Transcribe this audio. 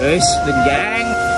Is, the gang.